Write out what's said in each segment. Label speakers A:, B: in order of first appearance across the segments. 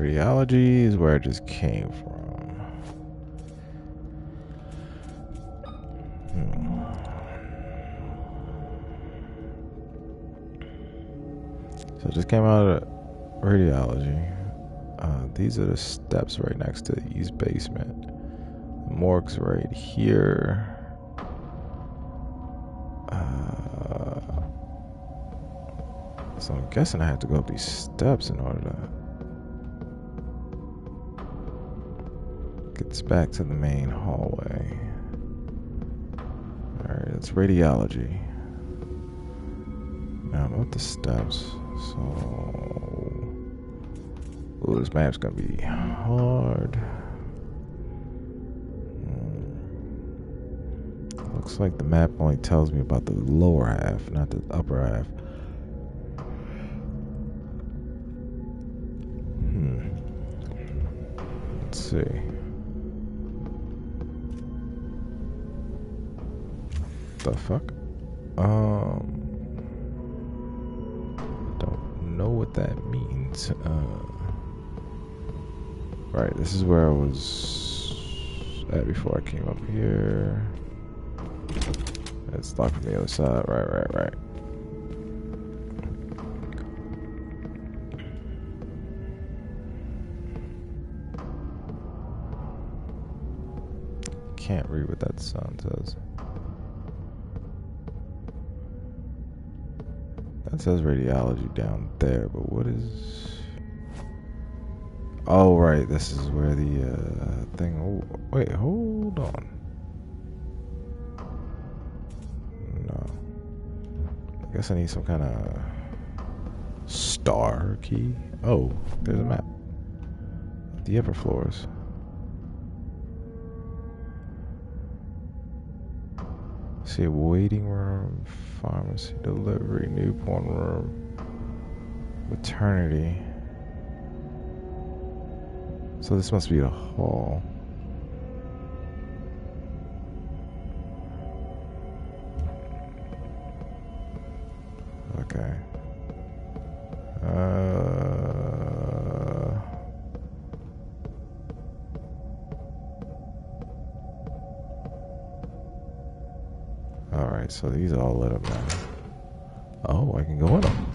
A: Radiology is where I just came from. Hmm. So I just came out of radiology. Uh, these are the steps right next to the east basement. The morgue's right here. Uh, so I'm guessing I have to go up these steps in order to get this back to the main hallway. Alright, it's radiology. Now I'm up the steps, so Ooh, this map's gonna be hard. Hmm. Looks like the map only tells me about the lower half, not the upper half. Hmm. Let's see. The fuck? Um. Don't know what that means. Uh. Right, this is where I was at before I came up here. It's locked from the other side. Right, right, right. Can't read what that sign says. Says radiology down there, but what is... Oh, right. This is where the uh, thing. Oh, wait, hold on. No. I guess I need some kind of star key. Oh, there's a map. The upper floors. See, waiting room, pharmacy, delivery, newborn room, maternity. So this must be a hall. Alright, so these all lit up now. Oh, I can go in them.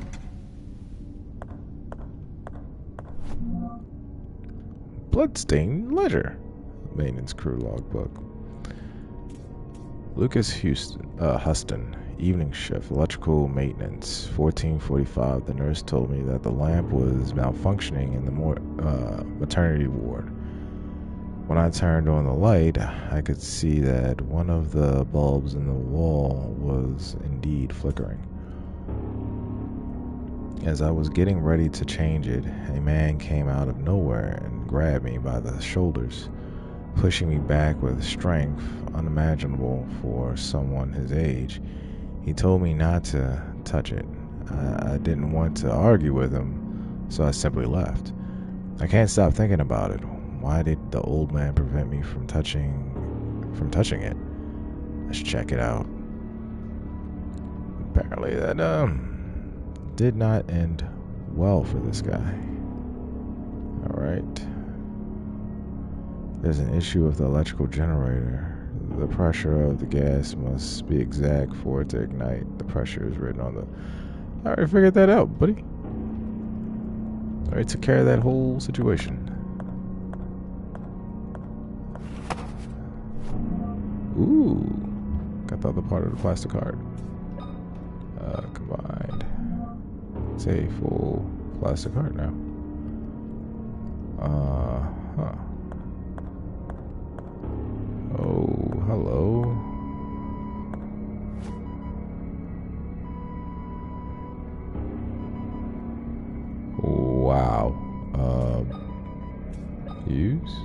A: Bloodstained Ledger. Maintenance crew logbook. Lucas Houston, uh, Huston, evening shift, electrical maintenance, 1445. The nurse told me that the lamp was malfunctioning in the more, uh, maternity ward. When I turned on the light, I could see that one of the bulbs in the wall was indeed flickering. As I was getting ready to change it, a man came out of nowhere and grabbed me by the shoulders, pushing me back with strength unimaginable for someone his age. He told me not to touch it. I, didn't want to argue with him, so I simply left. I can't stop thinking about it. Why did the old man prevent me from touching from touching it? Let's check it out. Apparently that um did not end well for this guy. Alright. There's an issue with the electrical generator. The pressure of the gas must be exact for it to ignite. The pressure is written on the. I already figured that out, buddy. Alright, took care of that whole situation. Ooh. Got the other part of the plastic card. Uh, combined. It's a full plastic card now. Uh huh. Oh, hello. Wow. Um, use?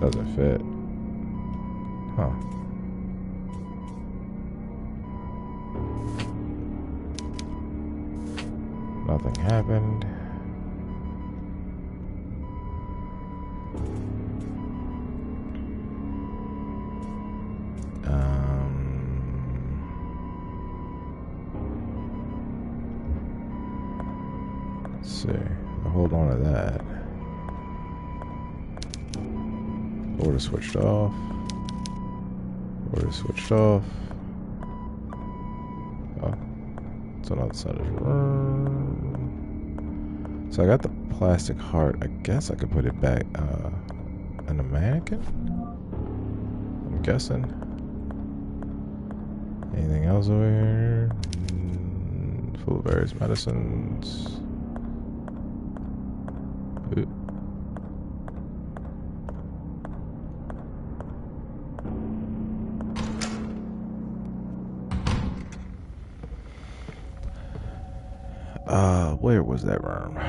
A: Doesn't fit. Huh. Nothing happened. Um, Let's see. Hold on to that. Order switched off. Switched off. Oh. It's on the other side of room. So I got the plastic heart. I guess I could put it back uh, in the mannequin? I'm guessing. Anything else over here? Mm, full of various medicines. Ooh. Uh, where was that room?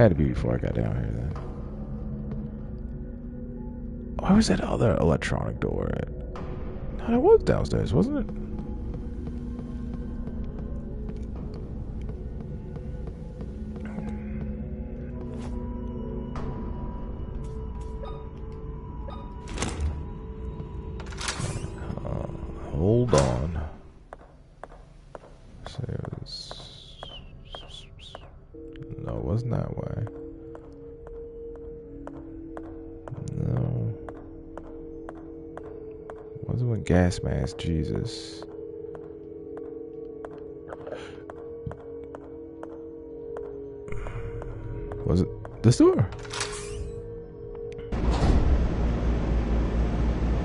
A: Had to be before I got down here then. Why was that other electronic door at? No, that was downstairs, wasn't it? Gas mask, Jesus. Was it this door?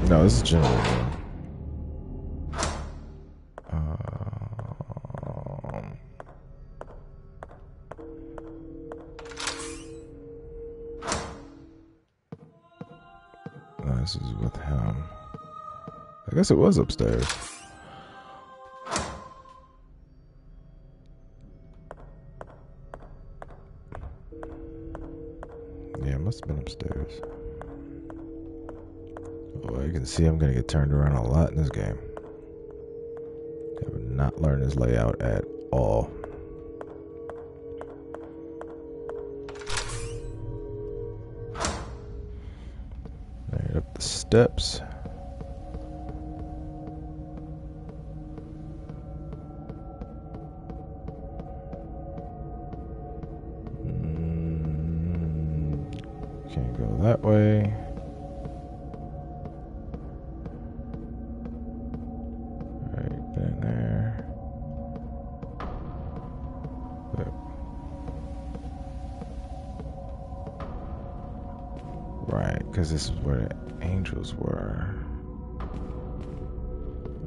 A: No, this is general guess it was upstairs. Yeah, it must have been upstairs. Oh, you can see I'm gonna get turned around a lot in this game. I have not learned this layout at all. Up the steps. This is where the angels were.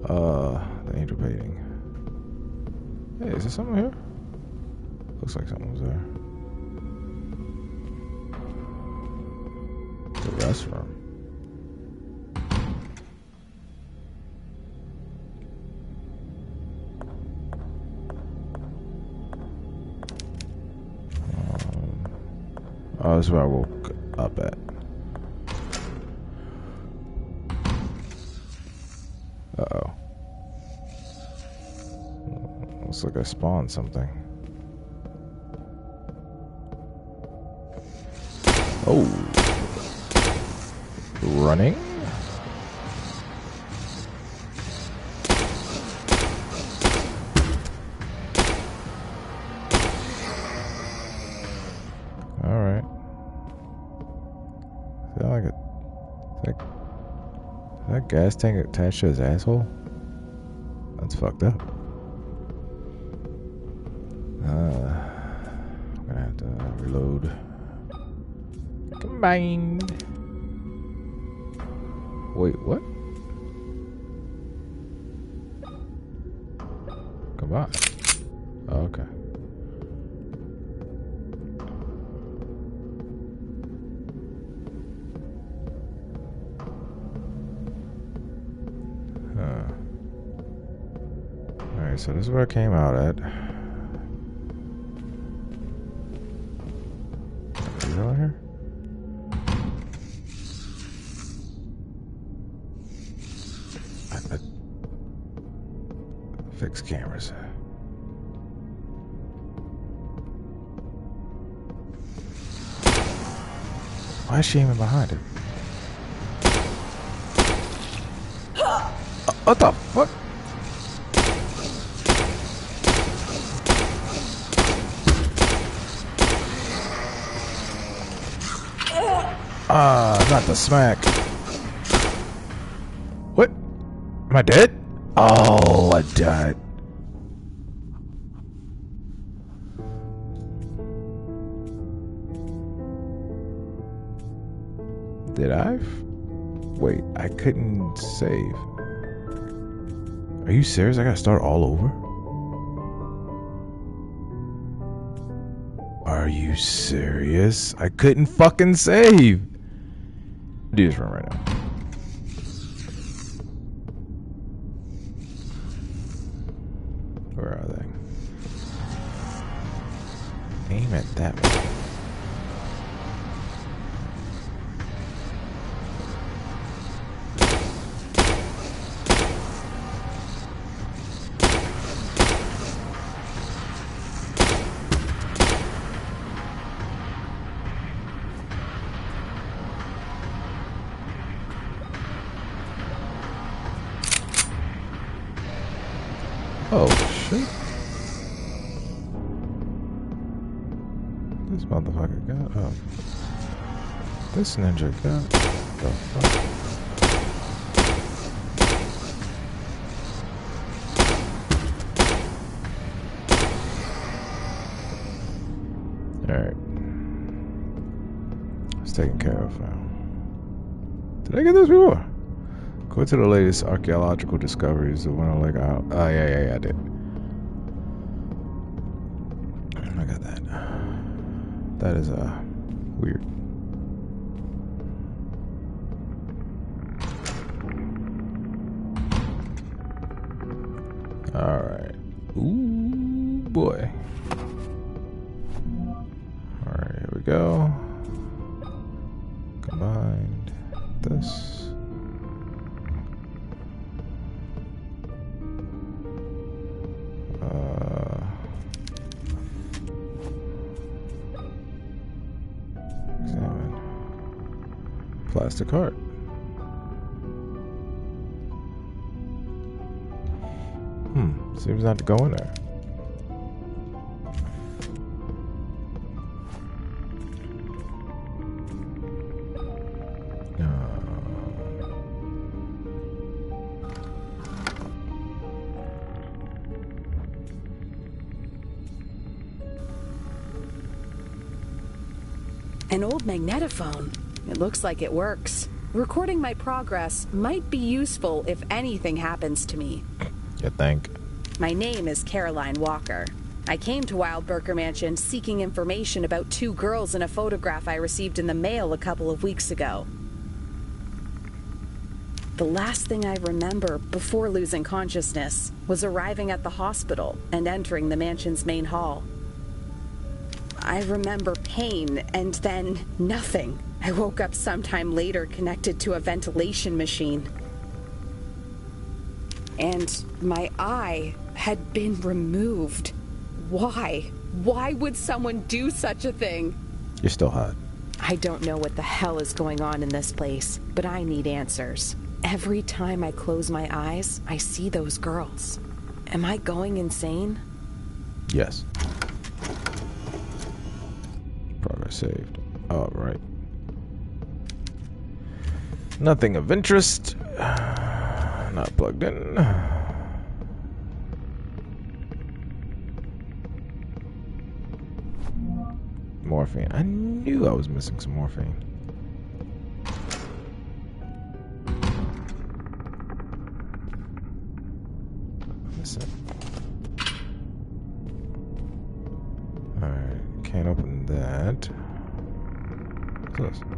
A: Uh, the angel painting. Hey, is there someone here? Looks like someone was there. The restroom. Um, oh, this is where I woke up at. Uh oh. Looks like I spawned something. Oh. Running? gas tank attached to his asshole? That's fucked up. Uh, I'm gonna have to uh, reload. Combined. Wait, what? Come on. So this is where I came out at. Is it over here? I, I, fix cameras. Why is she aiming behind it? What the fuck? Ah, not the smack. What? Am I dead? Oh, I died. Did I? Wait, I couldn't save. Are you serious? I gotta start all over? Are you serious? I couldn't fucking save. This run right now. Where are they? Aim at that one. This ninja got the fuck. Taken care of now. Did I get this before? Go to the latest archaeological discoveries. The one I like out. Oh yeah, yeah, yeah, I did. I got that. That is uh weird. All right. Ooh boy. All right, here we go. Combined this. Uh. Plastic heart. Seems not to go in there. Uh.
B: An old magnetophone. It looks like it works. Recording my progress might be useful if anything happens to me.
A: You think?
B: My name is Caroline Walker. I came to Wildberger Mansion seeking information about two girls in a photograph I received in the mail a couple of weeks ago. The last thing I remember before losing consciousness was arriving at the hospital and entering the mansion's main hall. I remember pain and then nothing. I woke up sometime later connected to a ventilation machine. And my eye had been removed. Why? Why would someone do such a thing?
A: You're still hot.
B: I don't know what the hell is going on in this place, but I need answers. Every time I close my eyes, I see those girls. Am I going insane?
A: Yes. Progress saved. All right. Nothing of interest. Not plugged in. morphine. I knew I was missing some morphine. Listen. Alright, can't open that. Close. this?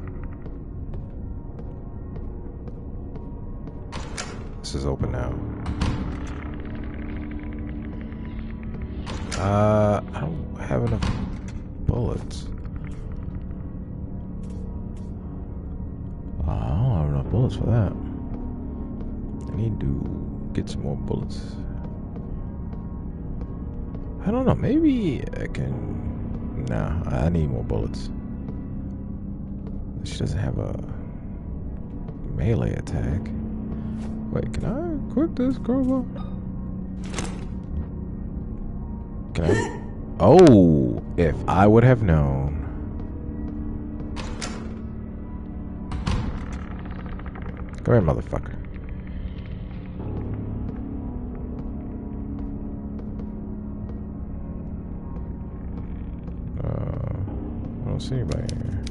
A: This is open now. Uh, bullets for that. I need to get some more bullets. I don't know. Maybe I can. Nah, I need more bullets. She doesn't have a melee attack. Wait, can I equip this crowbar? Can I? Oh, if I would have known. Go ahead, motherfucker. Uh, I don't see anybody here.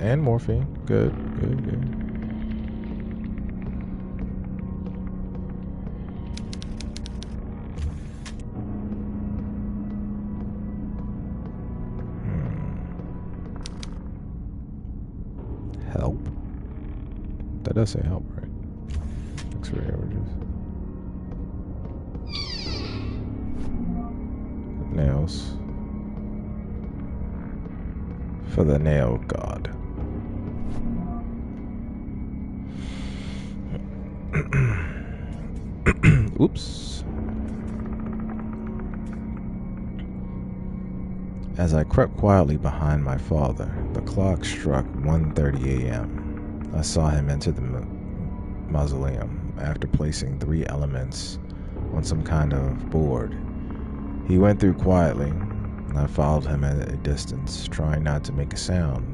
A: And morphine. Good, good, good. Does say help, right? X-ray averages. Nails. For the nail god. Oops. As I crept quietly behind my father, the clock struck 1:30 a.m. I saw him enter the mausoleum after placing three elements on some kind of board. He went through quietly, and I followed him at a distance, trying not to make a sound,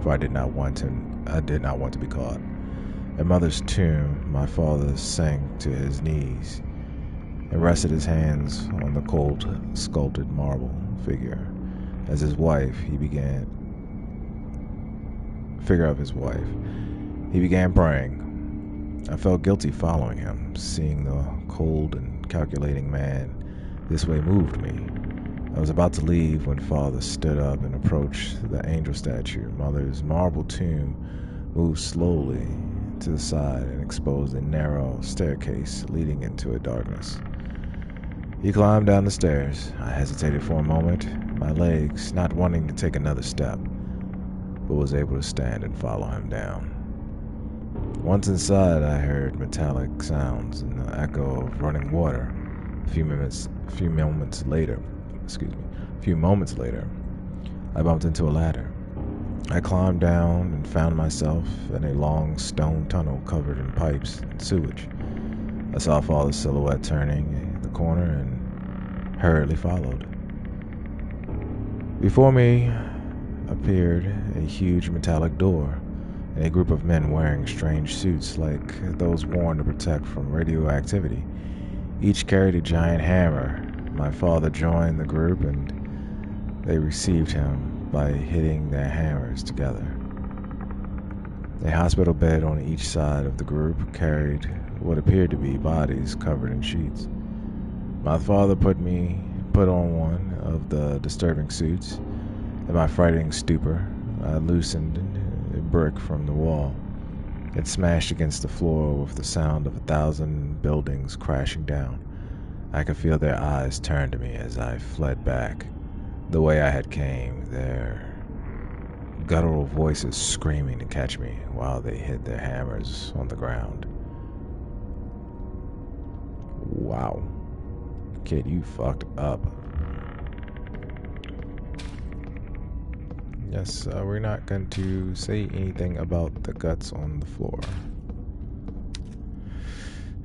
A: for I did not want to I did not want to be caught. At mother's tomb, my father sank to his knees and rested his hands on the cold sculpted marble figure. As his wife, he began figure of his wife. He began praying. I felt guilty following him, seeing the cold and calculating man this way moved me. I was about to leave when father stood up and approached the angel statue. Mother's marble tomb moved slowly to the side and exposed a narrow staircase leading into a darkness. He climbed down the stairs. I hesitated for a moment, my legs not wanting to take another step, but was able to stand and follow him down. Once inside, I heard metallic sounds and the echo of running water. A few minutes, a few moments later, excuse me, a few moments later, I bumped into a ladder. I climbed down and found myself in a long stone tunnel covered in pipes and sewage. I saw father's silhouette turning the corner and hurriedly followed. Before me appeared a huge metallic door and a group of men wearing strange suits like those worn to protect from radioactivity. Each carried a giant hammer. My father joined the group and they received him by hitting their hammers together. A hospital bed on each side of the group carried what appeared to be bodies covered in sheets. My father put me put on one of the disturbing suits. In my frightening stupor, I loosened a brick from the wall. It smashed against the floor with the sound of a thousand buildings crashing down. I could feel their eyes turn to me as I fled back, the way I had came, their guttural voices screaming to catch me while they hit their hammers on the ground. Wow. Kid, you fucked up. Yes, uh, we're not going to say anything about the guts on the floor.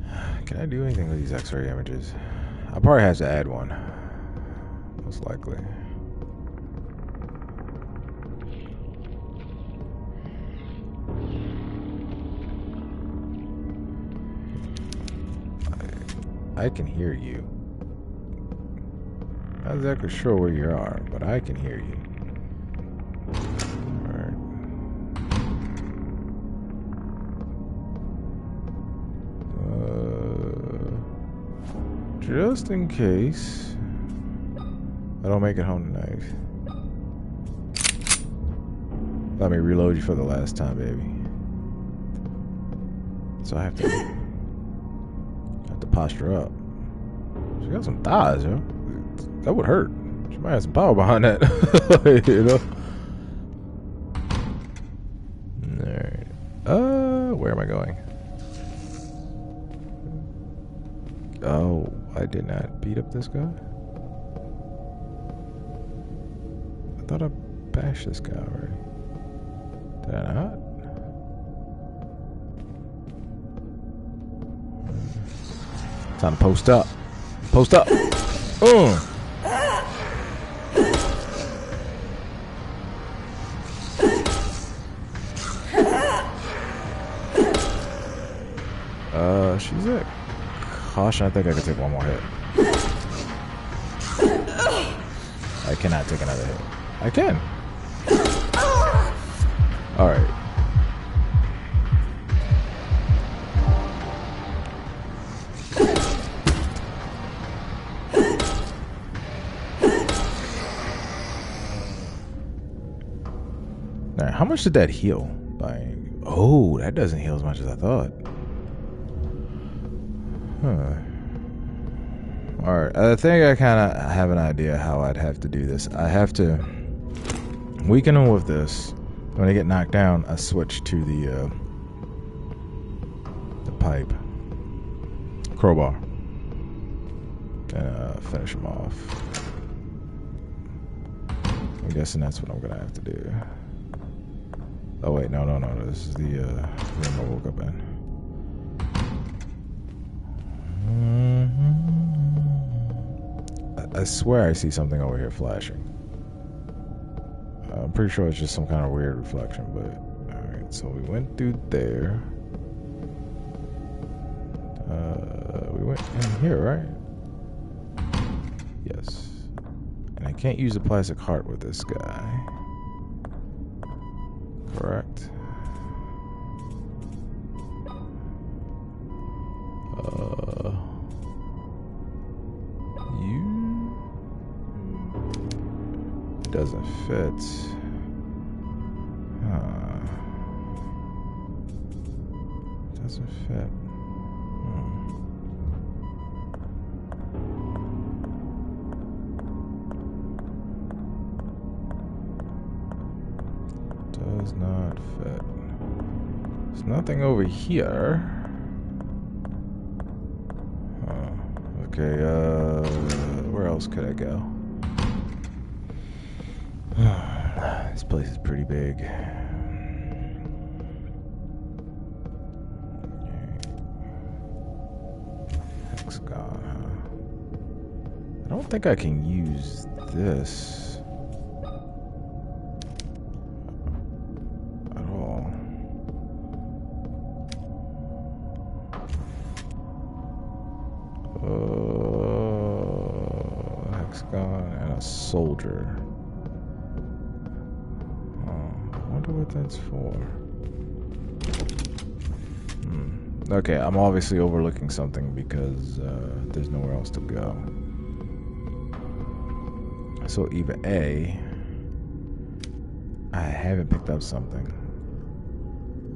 A: Can I do anything with these x-ray images? I probably have to add one. Most likely. I, I can hear you. Not exactly sure where you are, but I can hear you. Just in case. I don't make it home tonight. Let me reload you for the last time, baby. So I have to have to posture up. She got some thighs, yo. That would hurt. She might have some power behind that. you know. Alright. Uh, where am I going? I did not beat up this guy. I thought I bashed this guy already. Did I not? Time to post up. Post up. Mm. Uh, she's it. Caution, I think I can take one more hit. I cannot take another hit. I can. Alright. Alright, how much did that heal? By oh, that doesn't heal as much as I thought. Huh. Alright, I think I kind of have an idea how I'd have to do this. I have to weaken him with this. When I get knocked down, I switch to the uh, the pipe crowbar and uh, finish him off. I'm guessing that's what I'm gonna have to do. Oh wait, no, no, no. This is the uh, room I woke up in. I, swear I see something over here flashing. I'm pretty sure it's just some kind of weird reflection, but alright, so we went through there. Uh, we went in here, right? Yes. And I can't use a plastic heart with this guy. Correct. Doesn't fit. Huh. Doesn't fit. Hmm. Does not fit. There's nothing over here. Okay, uh, where else could I go? this place is pretty big. Hexagon, huh? I don't think I can use this Okay, I'm obviously overlooking something because uh, there's nowhere else to go. So either A, I haven't picked up something,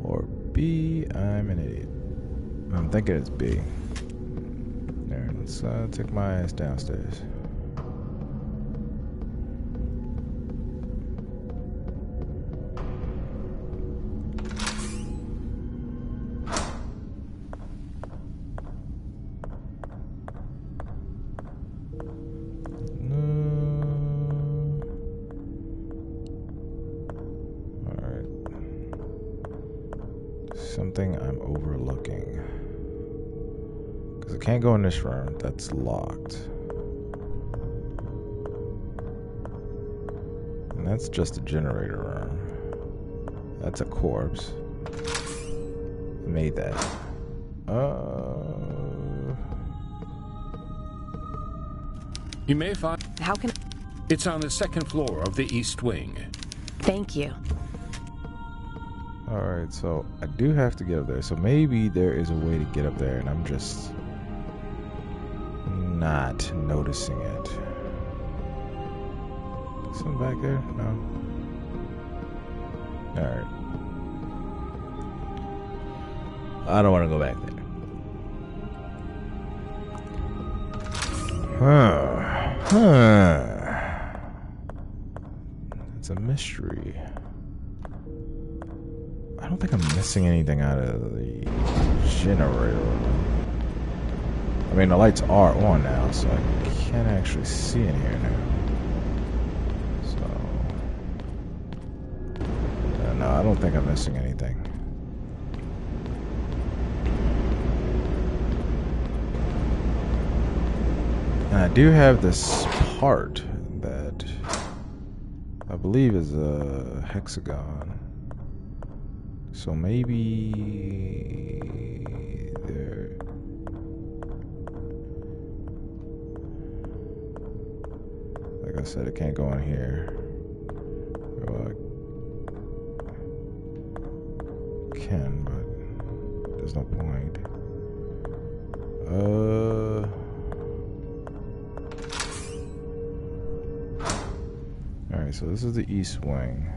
A: or B, I'm an idiot. I'm thinking it's B. There, let's uh, take my ass downstairs. I can't go in this room. That's locked. And that's just a generator room. That's a corpse. I made that. Uh.
C: You may find
B: How can.
C: it's on the second floor of the East Wing.
B: Thank you.
A: Alright, so I do have to get up there. So maybe there is a way to get up there, and I'm just not noticing it. Something back there? No. Alright.
D: I don't want to go back there.
A: Huh. Huh. It's a mystery. I don't think I'm missing anything out of the generator. I mean, the lights are on now, so I can't actually see in here now. So. Uh, no, I don't think I'm missing anything. And I do have this part that I believe is a hexagon. So maybe Like I said, it can't go in here. Well, I can, but there's no point. Uh. Alright, so this is the east wing.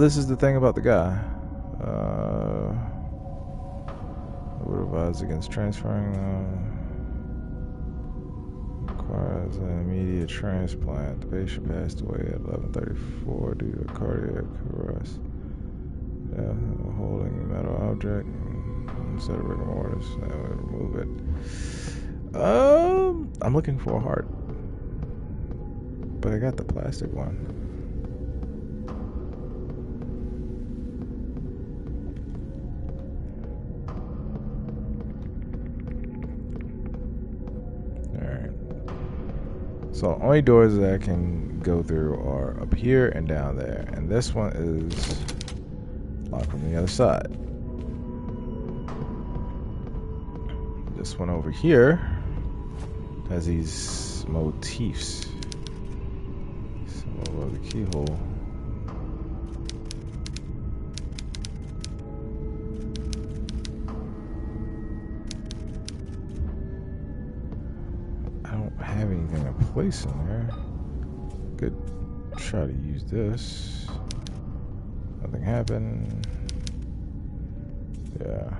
A: This is the thing about the guy. Uh would advise against transferring them. Requires an immediate transplant. The patient passed away at 11:34 due to cardiac arrest. Yeah, holding a metal object instead of rigor mortis. That would remove it. Um, I'm looking for a heart, but I got the plastic one. So only doors that I can go through are up here and down there. And this one is locked from the other side. This one over here has these motifs. Some of the keyhole. Place there. Could try to use this. Nothing happened. Yeah.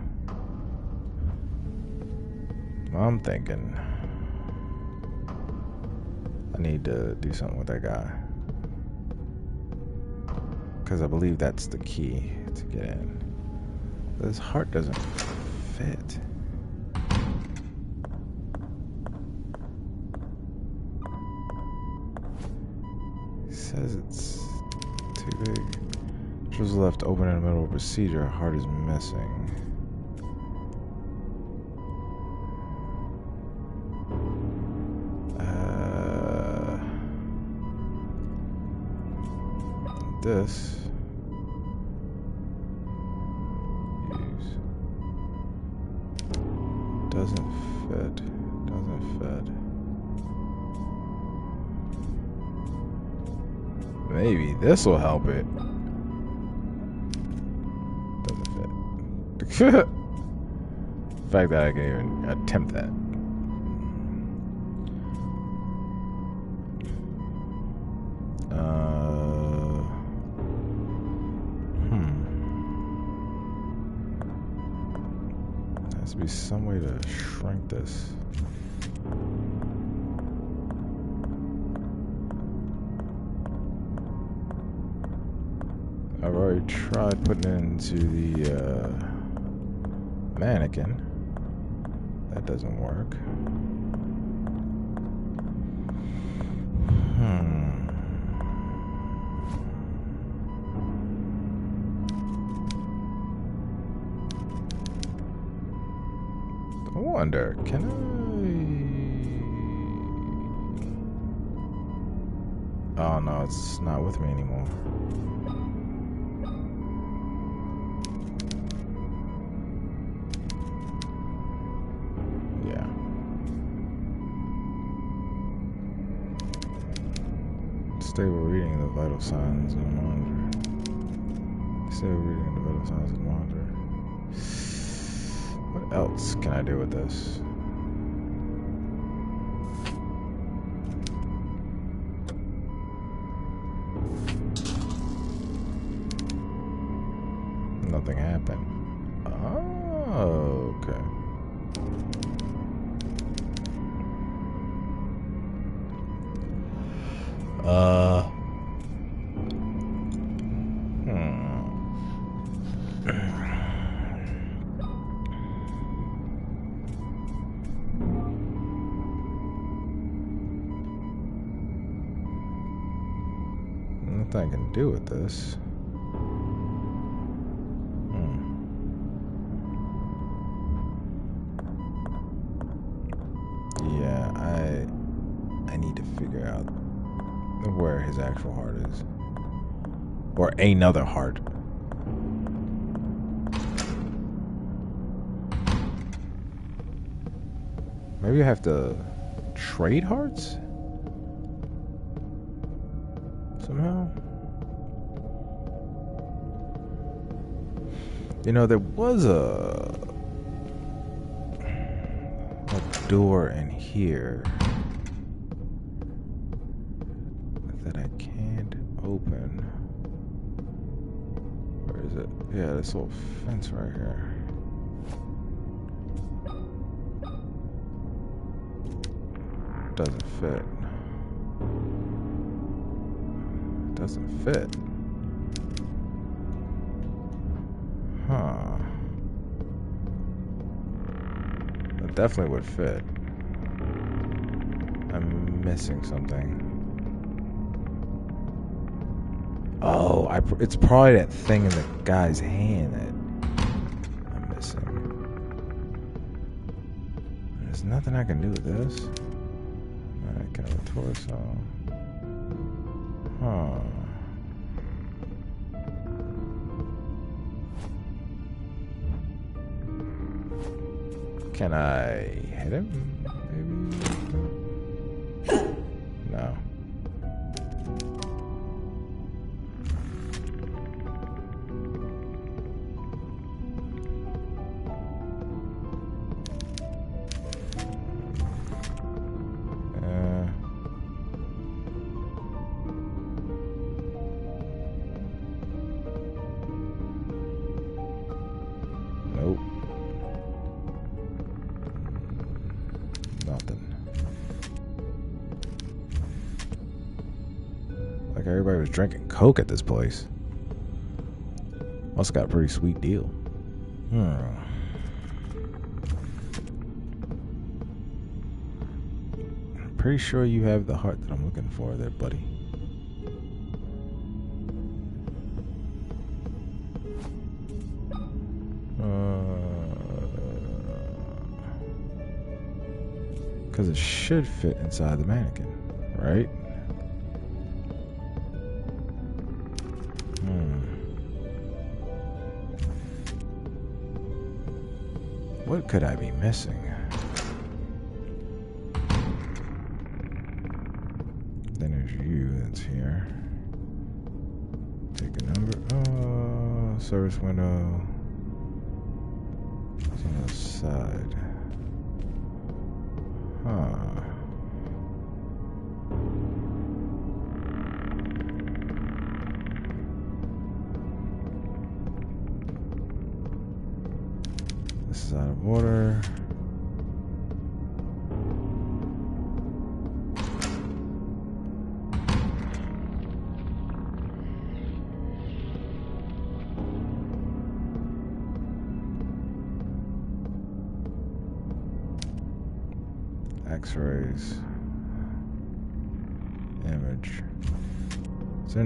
A: I'm thinking I need to do something with that guy. Because I believe that's the key to get in. This heart doesn't fit. Big. Just left open in the middle of a procedure. Heart is missing. Uh, this. Doesn't fit. Doesn't fit. Maybe this will help it. Doesn't fit. the fact that I can even attempt that. Uh, hmm. Has to be some way to shrink this. Already tried putting it into the uh, mannequin. That doesn't work. Hmm. I wonder, can I? Oh no, it's not with me anymore. Stable reading the vital signs the monitor. Stable reading the vital signs the monitor. What else can I do with this? This. Hmm. Yeah, I I need to figure out where his actual heart is. Or another heart. Maybe I have to trade hearts? You know, there was a, a door in here that I can't open. Where is it? Yeah, this little fence right here. Doesn't fit. Doesn't fit. Huh. That definitely would fit. I'm missing something. Oh, I, it's probably that thing in the guy's hand that I'm missing. There's nothing I can do with this. I have a torso. Huh. Can I hit him? Coke at this place. Must got a pretty sweet deal. Hmm. I'm pretty sure you have the heart that I'm looking for there, buddy. Because it should fit inside the mannequin, right? What could I be missing? Then there's you that's here. Take a number. Oh, service window. It's on the side.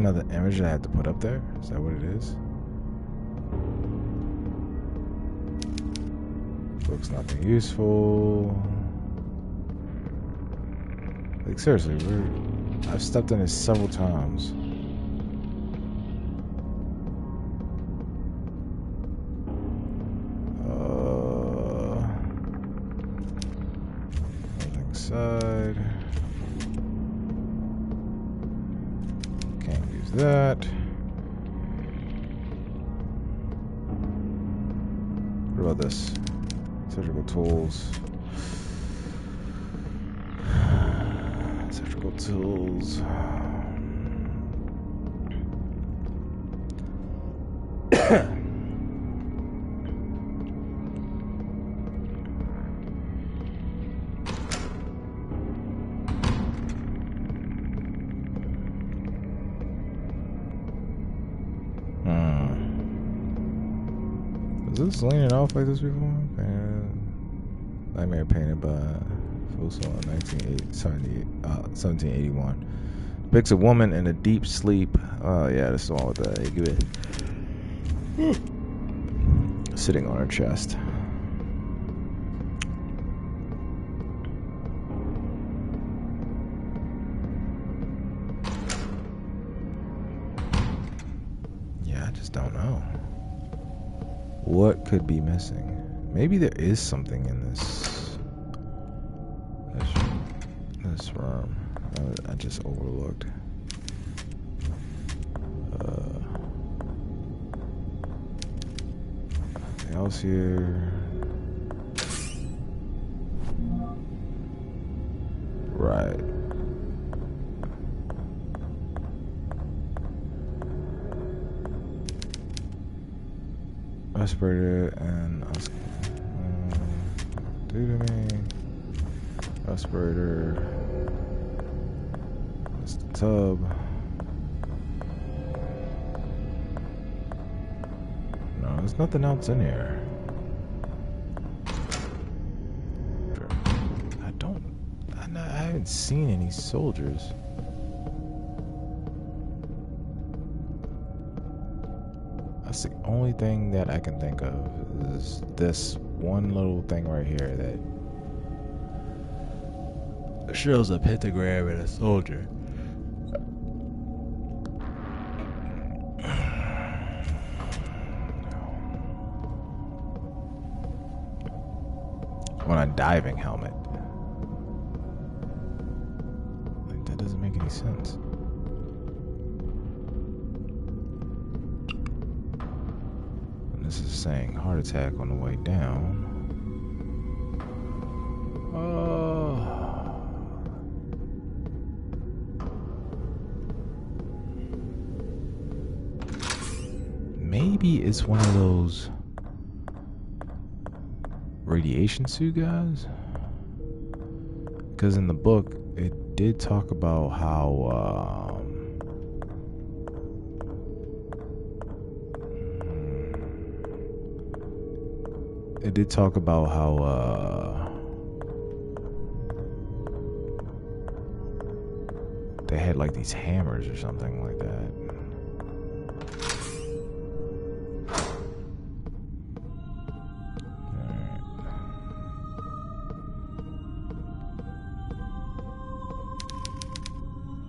A: Another image I had to put up there? Is that what it is? Looks nothing useful. Like seriously, I've stepped in this several times. About this? Surgical tools. Surgical tools. leaning off like this before? And Nightmare painted by Fuso in 1781. Uh, Picks a woman in a deep sleep. Oh, yeah, this is the one with the. Sitting on her chest. What could be missing? Maybe there is something in this this, this room I, I just overlooked. Uh, anything else here? Respirator and uh, do to me. Respirator. That's the tub. No, there's nothing else in here. I don't. I haven't seen any soldiers. The only thing that I can think of is this one little thing right here that shows a pentagram and a soldier. On a diving helmet. Like, that doesn't make any sense. Saying heart attack on the way down. Oh. Maybe it's one of those radiation suit guys. Because in the book, it did talk about how. Um, it did talk about how uh, they had like these hammers or something like that.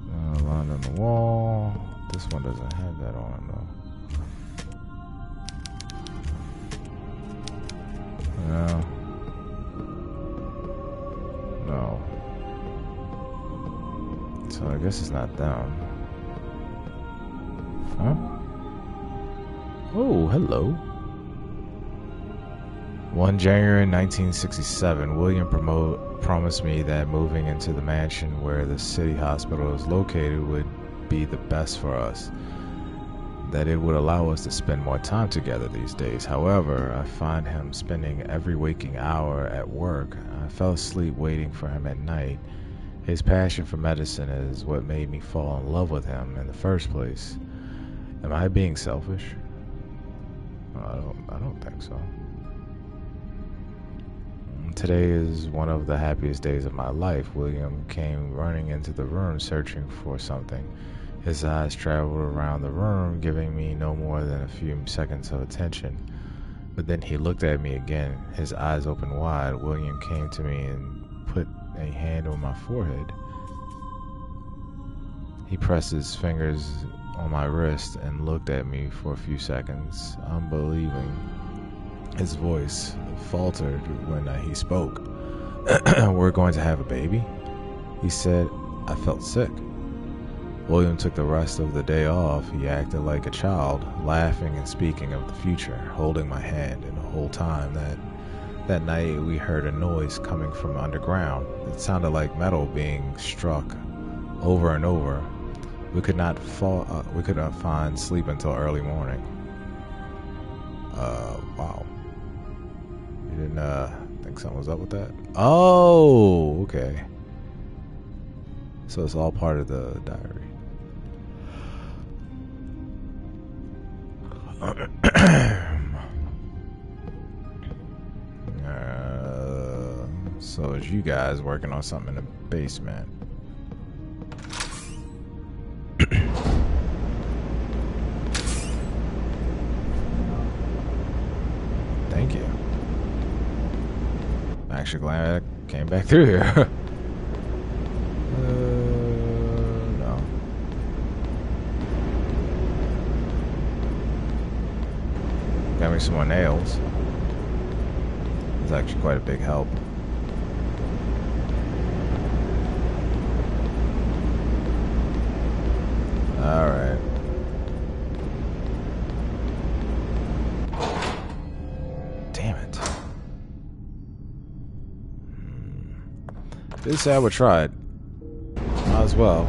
A: Uh, line on the wall. This one doesn't have that on though. Guess it's not down. Huh? Oh, hello. 1 January 1967, William promote, promised me that moving into the mansion where the city hospital is located would be the best for us that it would allow us to spend more time together these days. However, I find him spending every waking hour at work. I fell asleep waiting for him at night. His passion for medicine is what made me fall in love with him in the first place. Am I being selfish? I don't I don't think so. Today is one of the happiest days of my life. William came running into the room searching for something. His eyes traveled around the room, giving me no more than a few seconds of attention. But then he looked at me again, his eyes open wide. William came to me and a hand on my forehead. He pressed his fingers on my wrist and looked at me for a few seconds, unbelieving. His voice faltered when he spoke. We're going to have a baby? He said, I felt sick. William took the rest of the day off. He acted like a child, laughing and speaking of the future, holding my hand, and the whole time that that night we heard a noise coming from underground. It sounded like metal being struck over and over. We could not fall. Uh, we could not find sleep until early morning. Uh, wow. You didn't uh, think something was up with that? Oh, okay. So it's all part of the diary. so is you guys working on something in the basement? Thank you. I'm actually glad I came back through here. uh, no. Got me some more nails. It's actually quite a big help. Alright. Damn it. Hmm. Did say I would try it. Might as well.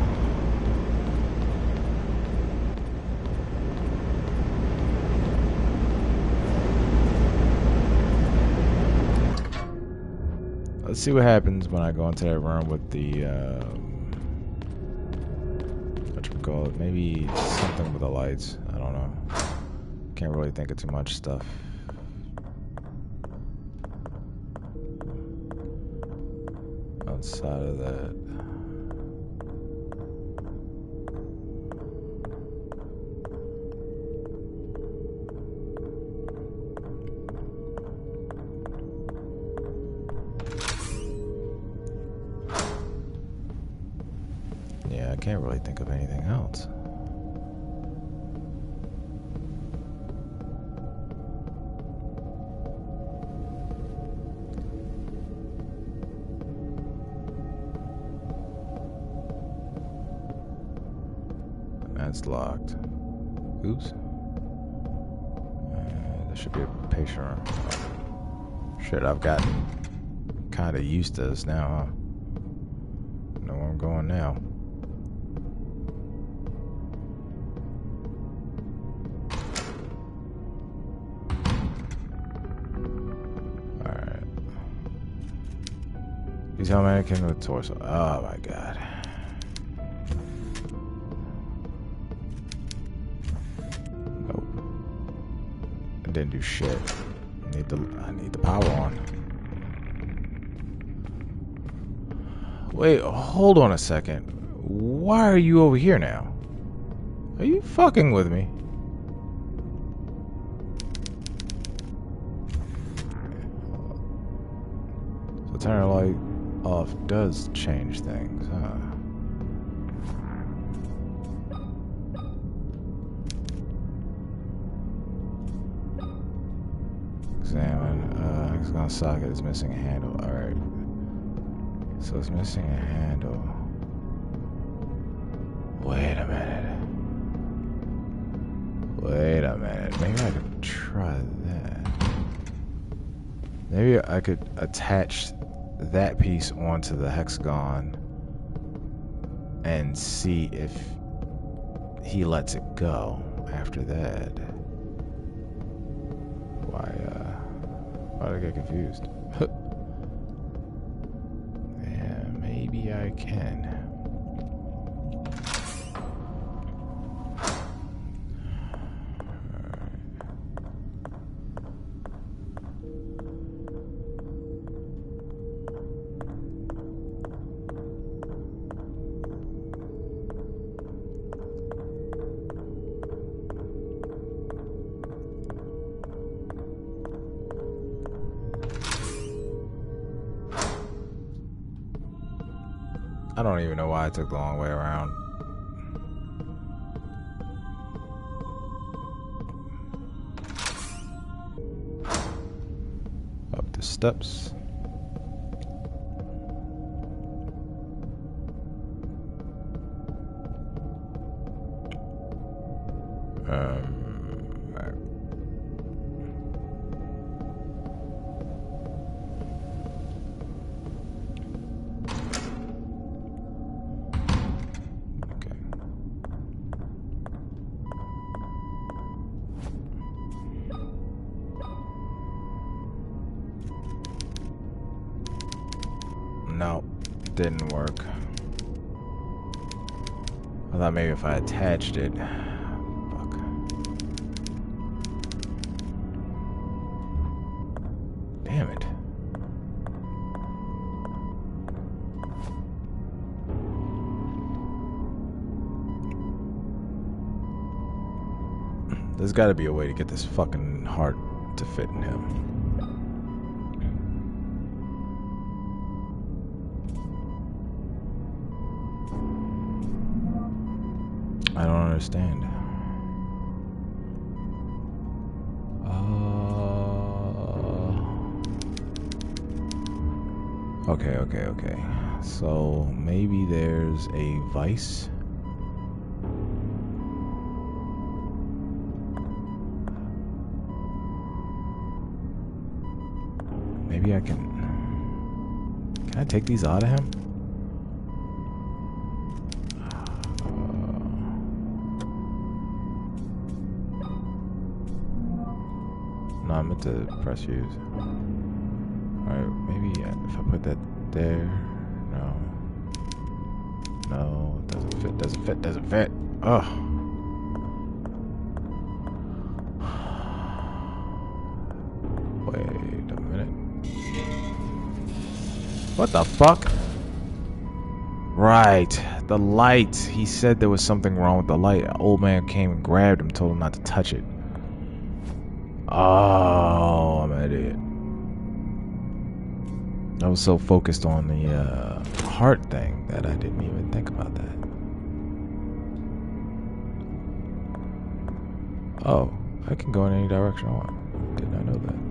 A: Let's see what happens when I go into that room with the, um, Maybe something with the lights. I don't know. Can't really think of too much stuff. Outside of that. Yeah, I can't really think of anything else. That's locked. Oops. Uh, there should be a patient room. Shit, I've gotten kind of used to this now, huh? How mannequin with torso. Oh my god. Nope. I didn't do shit. I need the I need the power on. Wait, hold on a second. Why are you over here now? Are you fucking with me? The light off does change things, huh? Examine. Uh, hexagon socket is missing a handle. Alright. So it's missing a handle. Wait a minute. Wait a minute. Maybe I could try that. Maybe I could attach that piece onto the hexagon and see if he lets it go after that. Why, uh, why did I get confused? yeah, maybe I can. Took the long way around. Up the steps. If I attached it. Fuck. Damn it. There's got to be a way to get this fucking heart to fit in him. Understand. Uh, okay, okay, okay. So maybe there's a vice. Maybe I can. Can I take these out of him? No, I meant to press use. Alright, maybe if I put that there. No. No, doesn't fit, doesn't fit, doesn't fit. Ugh. Wait a minute. What the fuck? Right, the light. He said there was something wrong with the light. An Old man came and grabbed him, told him not to touch it. Oh, I'm an idiot. I was so focused on the uh, heart thing that I didn't even think about that. Oh, I can go in any direction I want. Did not know that.